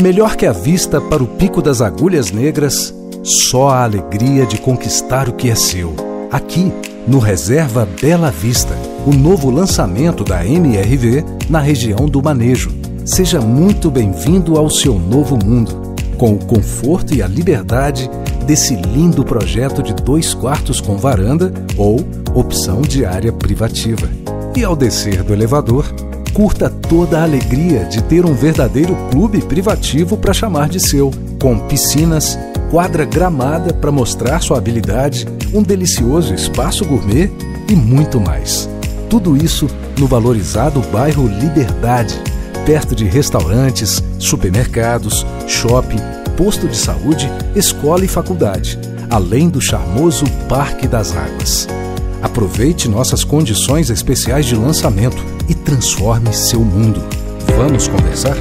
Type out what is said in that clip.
Melhor que a vista para o Pico das Agulhas Negras, só a alegria de conquistar o que é seu. Aqui, no Reserva Bela Vista, o novo lançamento da MRV na região do Manejo. Seja muito bem-vindo ao seu novo mundo, com o conforto e a liberdade desse lindo projeto de dois quartos com varanda ou opção de área privativa. E ao descer do elevador, curta toda a alegria de ter um verdadeiro clube privativo para chamar de seu, com piscinas, quadra gramada para mostrar sua habilidade, um delicioso espaço gourmet e muito mais. Tudo isso no valorizado bairro Liberdade, perto de restaurantes, supermercados, shopping, posto de saúde, escola e faculdade, além do charmoso Parque das Águas. Aproveite nossas condições especiais de lançamento e transforme seu mundo. Vamos conversar?